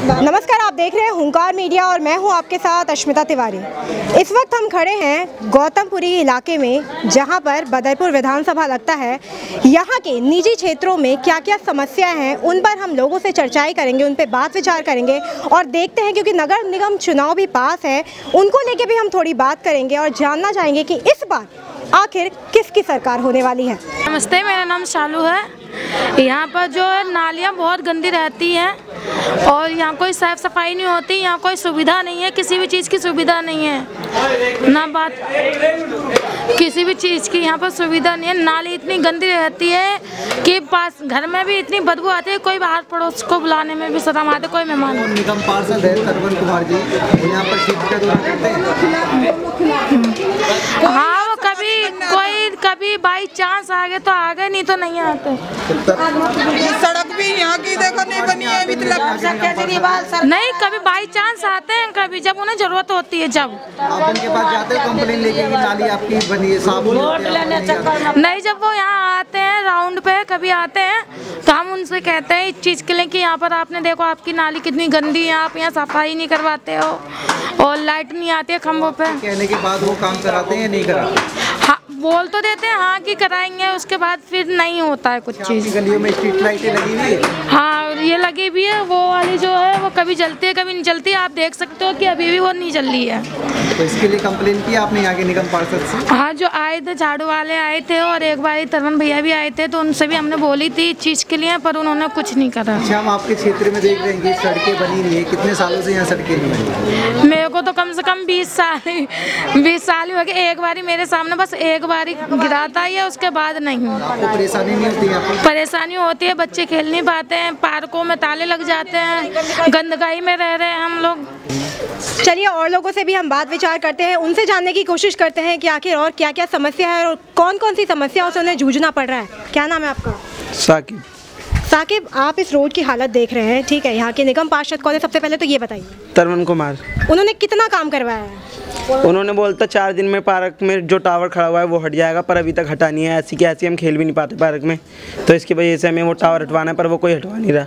नमस्कार, आप देख रहे हैं हुंकार मीडिया और मैं हूँ आपके साथ अश्मिता तिवारी। इस वक्त हम खड़े हैं गौतमपुरी इलाके में, जहाँ पर बदरपुर विधानसभा लगता है। यहाँ के निजी क्षेत्रों में क्या क्या समस्याएँ हैं, उन पर हम लोगों से चर्चाएँ करेंगे, उन पर बात विचार करेंगे और देखते हैं, क्योंकि नगर निगम चुनाव भी पास है, उनको लेके भी हम थोड़ी बात करेंगे और जानना चाहेंगे कि इस बार आखिर किसकी सरकार होने वाली है। नमस्ते, मेरा नाम शालू है। यहाँ पर जो नालियाँ बहुत गंदी रहती हैं। और यहाँ कोई साफ़ सफ़ाई नहीं होती यहाँ कोई सुविधा नहीं है किसी भी चीज़ की सुविधा नहीं है। ना बात किसी भी चीज़ की यहाँ पर सुविधा नहीं है। नाली इतनी गंदी रहती है कि पास घर में भी इतनी बदबू आती है कोई बाहर पड़ोस को बुलाने में भी शर्म आते कोई मेहमान निगम पार्षद है सरवन कुमार जी यहाँ पर हैं कभी बाई चांस आ गए तो आ गए नहीं तो नहीं आते। सड़क भी यहाँ की देखो नहीं बनी है अभी तक नहीं कभी बाई चांस आते हैं कभी जब उन्हें ज़रूरत होती है जब। आप उनके पास जाते हो कंप्लेन लेके नाली आपकी बनी है नहीं जब वो यहाँ आते हैं राउंड पे कभी आते हैं तो हम उनसे कहते हैं इस चीज़ के लिए कि यहाँ पर आपने देखो आपकी नाली कितनी गंदी है आप यहाँ सफ़ाई नहीं करवाते हो और लाइट नहीं आती है खम्भों पे। कहने के बाद वो काम कराते हैं या नहीं कराते? बोल तो देते हैं हाँ कि कराएँगे उसके बाद फिर नहीं होता है कुछ चीज़। गलियों में स्ट्रीट लाइटें लगी हुई है? हाँ ये लगी भी है वो वाली जो है वो कभी जलती है कभी नहीं जलती। आप देख सकते हो कि अभी भी वो नहीं जल रही है। तो इसके लिए कंप्लेन की आपने यहाँ के निगम पार्षद से? हाँ जो आए थे झाड़ू वाले आए थे और एक बार तरवन भैया भी आए थे तो उनसे भी हमने बोली थी इस चीज़ के लिए पर उन्होंने कुछ नहीं करा। अच्छा हम आपके क्षेत्र में देख रहे हैं कि सड़कें बनी नहीं है। कितने सालों से यहाँ सड़कें नहीं बनी मेरे को तो कम से कम बीस साल बीस साल ही हो गए। एक बारी मेरे सामने बस एक बारी गिराता ही है उसके बाद नहीं। परेशानी नहीं होती पर परेशानी होती है बच्चे खेल नहीं पाते हैं पार्कों में ताले लग जाते हैं गंदगाई में रह रहे हैं हम लोग। चलिए और लोगों से भी हम बात विचार करते हैं उनसे जानने की कोशिश करते हैं कि आखिर और क्या क्या समस्या है और कौन कौन सी समस्याओं से उन्हें जूझना पड़ रहा है। क्या नाम है आपका? साकिब। साकिब आप इस रोड की हालत देख रहे हैं ठीक है? यहाँ के निगम पार्षद कौन है? सबसे पहले तो ये बताइए। तरवन कुमार। उन्होंने कितना काम करवाया है? उन्होंने बोलता चार दिन में पार्क में जो टावर खड़ा हुआ है वो हट जाएगा पर अभी तक हटा नहीं है। ऐसी की ऐसी हम खेल भी नहीं पाते पार्क में। तो इसकी वजह से हमें वो टावर हटवाना है पर वो कोई हटवा नहीं रहा।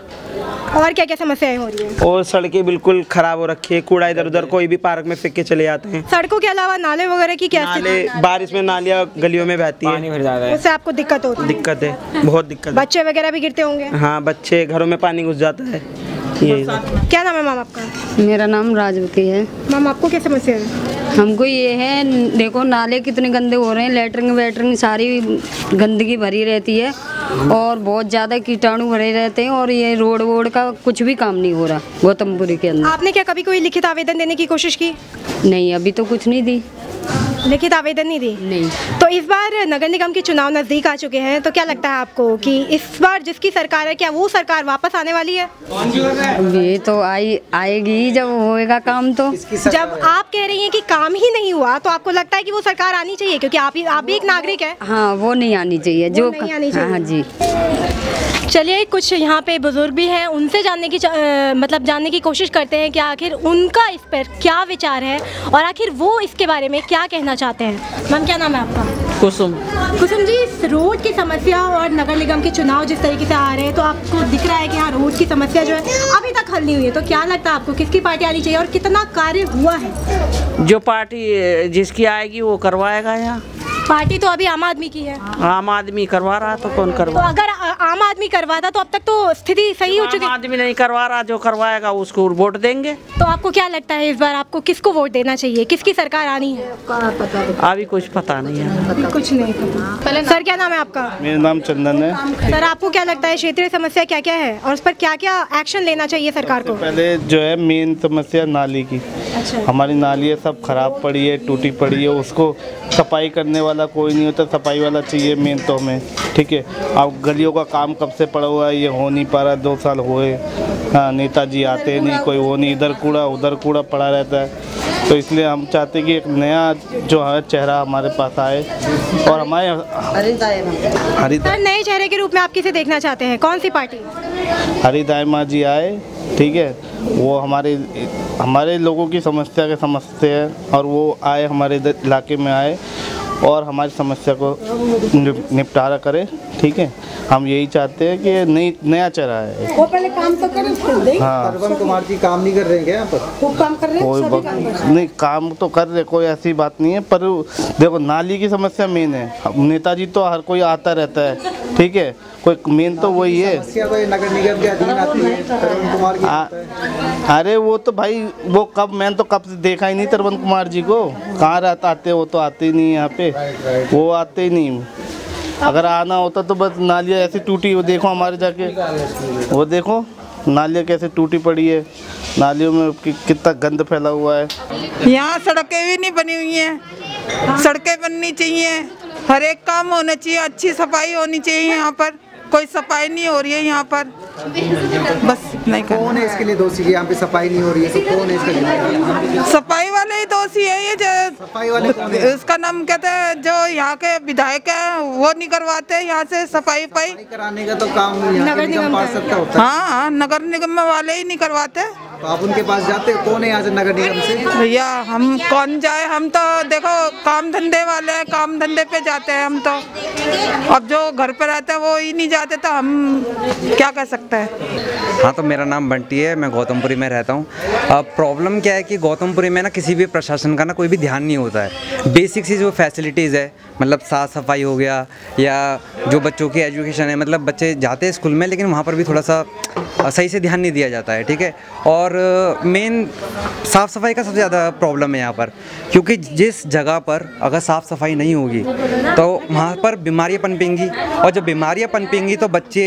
और क्या क्या समस्याएँ हो रही हैं? और सड़कें बिल्कुल ख़राब हो रखी है कूड़ा इधर उधर कोई भी पार्क में फेंक के चले जाते हैं। सड़कों के अलावा नाले वगैरह की क्या नाले बारिश में नालियाँ गलियों में बहती है। है? उससे आपको दिक्कत होती है? दिक्कत है बहुत दिक्कत बच्चे वगैरह भी गिरते होंगे? हाँ बच्चे घरों में पानी घुस जाता है। यही क्या नाम है मैम आपका? मेरा नाम राजवती है। मैम आपको क्या समस्या है? हमको ये है देखो नाले कितने गंदे हो रहे हैं लेटरिंग वेटरिंग सारी गंदगी भरी रहती है और बहुत ज़्यादा कीटाणु भरे रहते हैं और ये रोड वोड का कुछ भी काम नहीं हो रहा गौतमपुरी के अंदर। आपने क्या कभी कोई लिखित आवेदन देने की कोशिश की? नहीं अभी तो कुछ नहीं दी। लिखित आवेदन नहीं दी? नहीं। तो इस बार नगर निगम के चुनाव नज़दीक आ चुके हैं तो क्या लगता है आपको कि इस बार जिसकी सरकार है क्या वो सरकार वापस आने वाली है? ये तो आई आएगी जब होएगा काम तो। जब आप कह रही हैं कि काम ही नहीं हुआ तो आपको लगता है कि वो सरकार आनी चाहिए? क्योंकि आप ही आप भी एक नागरिक है। हाँ वो नहीं आनी चाहिए जो नहीं आनी चाहिए। हाँ जी। चलिए कुछ यहाँ पे बुज़ुर्ग भी हैं उनसे जानने की अ, मतलब जानने की कोशिश करते हैं कि आखिर उनका इस पर क्या विचार है और आखिर वो इसके बारे में क्या कहना चाहते हैं। मैम क्या नाम है आपका? कुसुम। कुसुम जी इस रोड की समस्या और नगर निगम के चुनाव जिस तरीके से आ रहे हैं तो आपको दिख रहा है कि हाँ रोड की समस्या जो है अभी तक हल नहीं हुई है। तो क्या लगता है आपको किसकी पार्टी आनी चाहिए और कितना कार्य हुआ है? जो पार्टी जिसकी आएगी वो करवाएगा यहाँ। पार्टी तो अभी आम आदमी की है। आम आदमी करवा रहा तो कौन करवा? तो अगर आम आदमी करवाता तो अब तक तो स्थिति सही हो चुकी आम आदमी नहीं करवा रहा जो करवाएगा उसको वोट देंगे। तो आपको क्या लगता है इस बार आपको किसको वोट देना चाहिए? किसकी सरकार आनी है? अभी कुछ पता नहीं है। कुछ नहीं पता। सर क्या नाम है आपका? मेरा नाम चंदन है। सर आपको क्या लगता है क्षेत्रीय समस्या क्या क्या है? और उस पर क्या क्या एक्शन लेना चाहिए सरकार को? पहले जो है मेन समस्या नाली की। अच्छा। हमारी नालियाँ सब खराब पड़ी है टूटी पड़ी है उसको सफ़ाई करने वाला कोई नहीं होता सफ़ाई वाला चाहिए मेन तो हमें ठीक है? अब गलियों का काम कब से पड़ा हुआ है ये हो नहीं पा रहा दो साल हुए। हाँ नेताजी आते नहीं कोई वो नहीं इधर कूड़ा उधर कूड़ा पड़ा रहता है। तो इसलिए हम चाहते हैं कि एक नया जो है चेहरा हमारे पास आए और हमारे हरिदा नए चेहरे के रूप में आप किसे देखना चाहते हैं? कौन सी पार्टी? हरिदाय माँ जी आए। ठीक है? वो हमारे हमारे लोगों की समस्या के समझते हैं और वो आए हमारे इलाके में आए और हमारी समस्या को निपटारा करे ठीक है? हम यही चाहते हैं कि नई नया चेहरा है वो पहले काम तो करें फिर हाँ। सरवन कुमार जी काम नहीं कर रहे हैं क्या पर? खूब काम कर रहे हैं कोई काम कर रहे नहीं काम तो कर रहे कोई ऐसी बात नहीं है पर देखो नाली की समस्या मेन है। नेताजी तो हर कोई आता रहता है। ठीक है कोई मेन तो वही है। तो ये नगर निगम के अधीन आती है अरे वो तो भाई वो कब मैंने तो कब से देखा ही नहीं तरवन कुमार जी को। कहाँ रहता आते वो तो आते ही नहीं यहाँ पे। वो आते ही नहीं। अगर आना होता तो बस नालियाँ ऐसी टूटी वो देखो हमारे जाके। वो देखो नालियाँ कैसे टूटी पड़ी है। नालियों में कि, कितना गंद फैला हुआ है। यहाँ सड़कें भी नहीं बनी हुई हैं। सड़कें बननी चाहिए। हर एक काम होना चाहिए अच्छी सफ़ाई होनी चाहिए यहाँ पर। कोई सफ़ाई नहीं हो रही है यहाँ पर। बस नहीं कर कौन है इसके लिए दोषी यहाँ पे सफ़ाई नहीं हो रही है? तो कौन है इसका जिम्मेदार सफ़ाई वाले ही दोषी है ये जो सफ़ाई वाले कौन है? उसका नाम कहते हैं जो यहाँ के विधायक है वो नहीं करवाते यहाँ से सफ़ाई पाई। कराने का तो काम नगर निगम पार्षद का होता है। हाँ हाँ नगर निगम वाले ही नहीं करवाते। तो आप उनके पास जाते हो? कौन है यहाँ से नगर निगम से? भैया हम कौन जाए? हम तो देखो काम धंधे वाले हैं काम धंधे पे जाते हैं हम तो। अब जो घर पे रहते हैं वो ही नहीं जाते तो हम क्या कर सकते हैं? हाँ तो मेरा नाम बंटी है मैं गौतमपुरी में रहता हूँ। अब प्रॉब्लम क्या है कि गौतमपुरी में ना किसी भी प्रशासन का ना कोई भी ध्यान नहीं होता है। बेसिक सी जो फैसिलिटीज़ है मतलब साफ़ सफ़ाई हो गया या जो बच्चों की एजुकेशन है मतलब बच्चे जाते हैं स्कूल में लेकिन वहाँ पर भी थोड़ा सा सही से ध्यान नहीं दिया जाता है, ठीक है? और मेन साफ़ सफ़ाई का सबसे ज़्यादा प्रॉब्लम है यहाँ पर, क्योंकि जिस जगह पर अगर साफ़ सफ़ाई नहीं होगी तो वहाँ पर बीमारियाँ पनपेंगी। और जब बीमारियाँ पनपेंगी तो बच्चे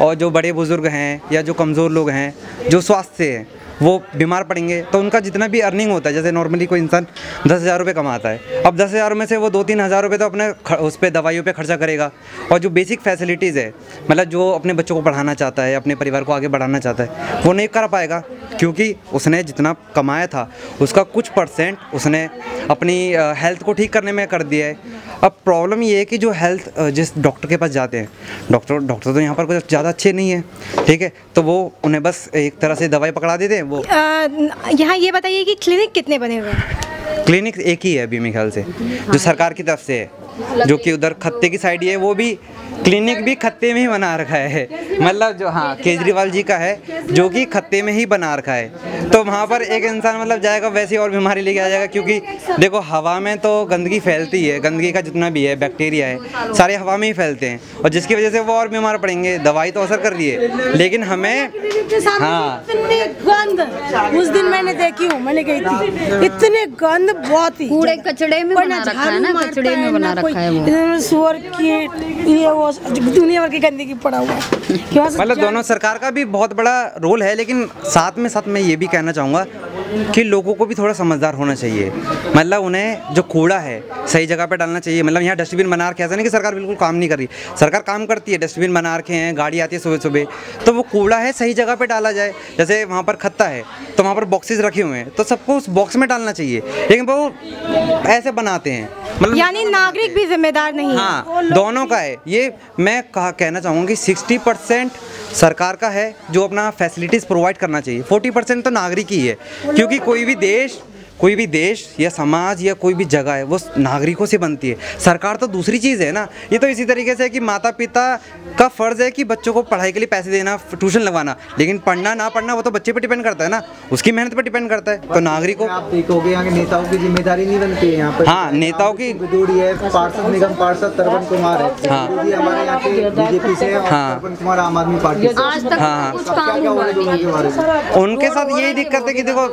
और जो बड़े बुज़ुर्ग हैं या जो कमज़ोर लोग हैं, जो स्वास्थ्य हैं वो बीमार पड़ेंगे तो उनका जितना भी अर्निंग होता है, जैसे नॉर्मली कोई इंसान दस हज़ार रुपये कमाता है, अब दस हज़ार में से वो दो तीन हज़ार रुपये तो अपने उस पर दवाइयों पे खर्चा करेगा। और जो बेसिक फैसिलिटीज़ है मतलब जो अपने बच्चों को पढ़ाना चाहता है, अपने परिवार को आगे बढ़ाना चाहता है, वो नहीं कर पाएगा, क्योंकि उसने जितना कमाया था, उसका कुछ परसेंट उसने अपनी हेल्थ को ठीक करने में कर दिया है। अब प्रॉब्लम ये है कि जो हेल्थ जिस डॉक्टर के पास जाते हैं डॉक्टर डॉक्टर तो यहाँ पर कुछ ज़्यादा अच्छे नहीं है ठीक है? तो वो उन्हें बस एक तरह से दवाई पकड़ा देते हैं वो यहाँ ये बताइए कि क्लिनिक कितने बने हुए हैं? क्लिनिक एक ही है अभी मेरे ख्याल से जो सरकार की तरफ़ से है जो कि उधर खत्ते की साइड ही है वो भी क्लिनिक भी खत्ते में ही बना रखा है। मतलब जो हाँ केजरीवाल जी का है जो कि खत्ते में ही बना रखा है। तो वहाँ पर एक इंसान मतलब जाएगा वैसी और बीमारी लेके आ जाएगा क्योंकि देखो हवा में तो गंदगी फैलती है गंदगी का जितना भी है बैक्टीरिया है सारे हवा में ही फैलते हैं। और जिसकी वजह से वो और बीमार पड़ेंगे दवाई तो असर कर रही है। लेकिन हमें हाँ। गंद उस दिन मैंने देखी हूँ मैंने गई थी इतने गंद बहुत ही कूड़े कचड़े में बना रखा है ना, कचड़े में बना रखा है वो। सुअर की ये वो दुनिया भर की गंदगी पड़ा हुआ है। मतलब दोनों सरकार का भी बहुत बड़ा रोल है लेकिन साथ में साथ मैं ये भी कहना चाहूँगा कि लोगों को भी थोड़ा समझदार होना चाहिए। मतलब उन्हें जो कूड़ा है सही जगह पे डालना चाहिए। मतलब यहाँ डस्टबिन बना रखे ऐसा नहीं कि सरकार बिल्कुल काम नहीं कर रही। सरकार काम करती है डस्टबिन बना रखे हैं गाड़ी आती है सुबह सुबह तो वो कूड़ा है सही जगह पे डाला जाए। जैसे वहाँ पर खत्ता है तो वहाँ पर बॉक्सेस रखे हुए हैं। तो सबको उस बॉक्स में डालना चाहिए। लेकिन वो ऐसे बनाते हैं। मतलब यानी नागरिक भी जिम्मेदार नहीं हाँ। दोनों का है। ये मैं कहा कहना चाहूँगा कि सिक्सटी परसेंट सरकार का है जो अपना फैसिलिटीज़ प्रोवाइड करना चाहिए। फोर्टी परसेंट तो नागरिक ही है क्योंकि कोई भी देश कोई भी देश या समाज या कोई भी जगह है वो नागरिकों से बनती है। सरकार तो दूसरी चीज़ है ना। ये तो इसी तरीके से है कि माता पिता का फ़र्ज़ है कि बच्चों को पढ़ाई के लिए पैसे देना ट्यूशन लगवाना। लेकिन पढ़ना ना पढ़ना वो तो बच्चे पे डिपेंड करता है ना। उसकी मेहनत पे डिपेंड करता है। तो नागरिकों आप देखोगे यहाँ के नेताओं की ज़िम्मेदारी नहीं बनती है यहाँ पर। हाँ, नेताओं की- जोड़ी है पार्षद निगम पार्षद तरवन कुमार है। हाँ। हमारे यहाँ के बीजेपी से हाँ। कुमार आम आदमी पार्टी से। आज तक हाँ, में? उनके साथ यही दिक्कत है कि देखो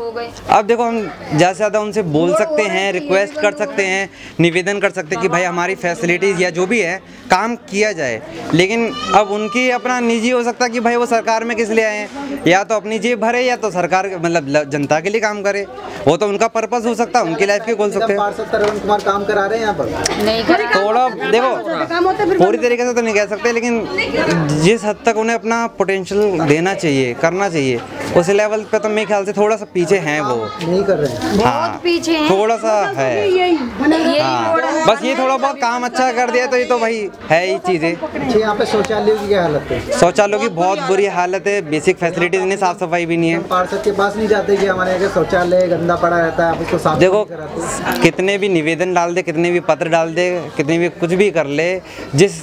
अब देखो हम ज़्यादा से ज़्यादा उनसे बोल सकते हैं रिक्वेस्ट कर सकते हैं। निवेदन कर सकते हैं कि भाई हमारी फैसिलिटीज़ या जो भी है काम किया जाए। लेकिन अब उनकी अपना निजी हो सकता है कि भाई वो सरकार में किस लिए आए हैं? या तो अपनी जेब भरे या तो सरकार मतलब जनता के लिए काम करे। वो तो उनका पर्पस हो सकता है उनकी लाइफ के बोल सकते हैं? कुमार काम करा रहे हैं यहाँ पर। नहीं थोड़ा देखो काम होता फिर पूरी तरीके से तो नहीं कह सकते लेकिन जिस हद तक उन्हें अपना पोटेंशियल देना चाहिए करना चाहिए उस लेवल पे तो मेरे ख्याल से थोड़ा सा पीछे हैं वो। नहीं कर रहे हैं। हाँ पीछे हैं। थोड़ा सा है हाँ बस ये थोड़ा बहुत काम अच्छा कर दिया तो ये तो भाई है ही चीज़ें। अच्छा यहाँ पे शौचालय की क्या हालत है? शौचालयों की बहुत बुरी हालत है बेसिक फैसिलिटीज़ नहीं साफ़ सफ़ाई भी नहीं है। पार्षद के पास नहीं जाते कि हमारे यहाँ शौचालय गंदा पड़ा रहता है उसको साफ़ देखो कितने भी निवेदन डाल दे कितने भी पत्र डाल दे कितने भी कुछ भी कर ले जिस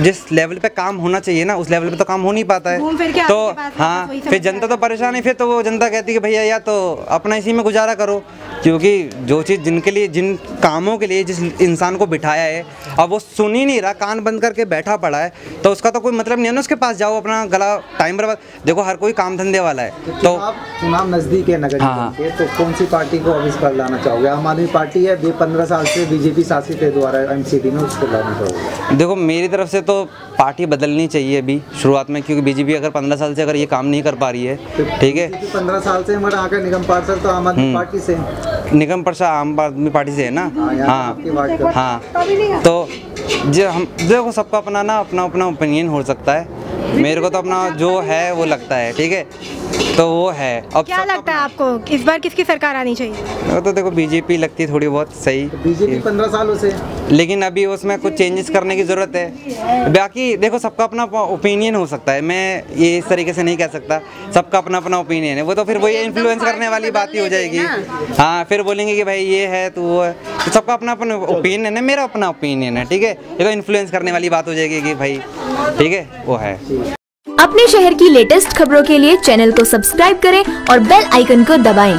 जिस लेवल पे काम होना चाहिए ना उस लेवल पे तो काम हो नहीं पाता है। तो हाँ फिर जनता तो परेशान है फिर तो वो जनता कहती है कि भैया या तो अपना इसी में गुजारा करो क्योंकि जो चीज़ जिनके लिए जिन कामों के लिए जिस इंसान को बिठाया है अब वो सुन ही नहीं रहा कान बंद करके बैठा पड़ा है तो उसका तो कोई मतलब नहीं है ना उसके पास जाओ अपना गला टाइम बर्बाद। देखो हर कोई काम धंधे वाला है तो चुनाव चुनाव नज़दीक है नगर हाँ। के तो कौन सी पार्टी को ऑफ़िस पर लाना चाहोगे? आम आदमी पार्टी है पंद्रह साल से बीजेपी शासित है द्वारा एमसीडी में उसको लाना चाहोगे? देखो मेरी तरफ़ से तो पार्टी बदलनी चाहिए अभी शुरुआत में क्योंकि बीजेपी अगर पंद्रह साल से अगर ये काम नहीं कर पा रही है ठीक है? पंद्रह साल से हमारे आकर निगम पार्षद तो आम आदमी पार्टी से हैं। निगम प्रसाद आम आदमी पार्टी से है ना? हाँ, हाँ। आपकी बात कर- हाँ। तो जो हम देखो सबका अपना ना अपना अपना ओपिनियन हो सकता है। मेरे को तो अपना जो है वो लगता है ठीक है? तो वो है। अब क्या लगता है आपको इस बार किसकी सरकार आनी चाहिए? वो तो देखो बीजेपी लगती है थोड़ी बहुत सही। बीजेपी पंद्रह सालों से। लेकिन अभी उसमें कुछ चेंजेस करने की ज़रूरत है। बाकी देखो सबका अपना ओपिनियन हो सकता है। मैं ये इस तरीके से नहीं कह सकता। सबका अपना अपना ओपिनियन है। वो तो फिर वही इन्फ्लुएंस करने वाली बात ही हो जाएगी। हाँ फिर बोलेंगे कि भाई ये है तो वो है। तो सबका अपना अपना ओपिनियन है। मेरा अपना ओपिनियन है ठीक है? ये तो इन्फ्लुएंस करने वाली बात हो जाएगी कि भाई ठीक है? वो है। अपने शहर की लेटेस्ट खबरों के लिए चैनल को सब्सक्राइब करें और बेल आइकन को दबाएँ।